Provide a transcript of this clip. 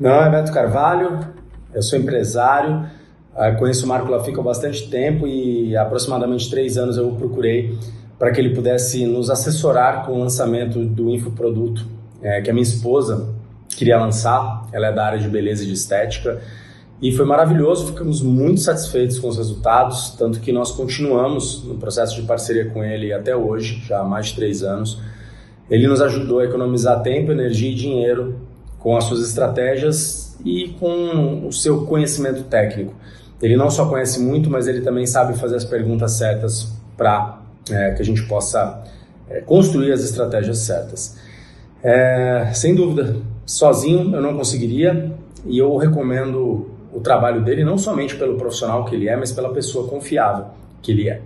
Meu nome é Beto Carvalho, eu sou empresário, ah, conheço o Marco Lafico há bastante tempo e há aproximadamente três anos eu o procurei para que ele pudesse nos assessorar com o lançamento do infoproduto é, que a minha esposa queria lançar. Ela é da área de beleza e de estética e foi maravilhoso, ficamos muito satisfeitos com os resultados, tanto que nós continuamos no processo de parceria com ele até hoje, já há mais de três anos. Ele nos ajudou a economizar tempo, energia e dinheiro com as suas estratégias e com o seu conhecimento técnico. Ele não só conhece muito, mas ele também sabe fazer as perguntas certas para é, que a gente possa é, construir as estratégias certas. É, sem dúvida, sozinho eu não conseguiria e eu recomendo o trabalho dele não somente pelo profissional que ele é, mas pela pessoa confiável que ele é.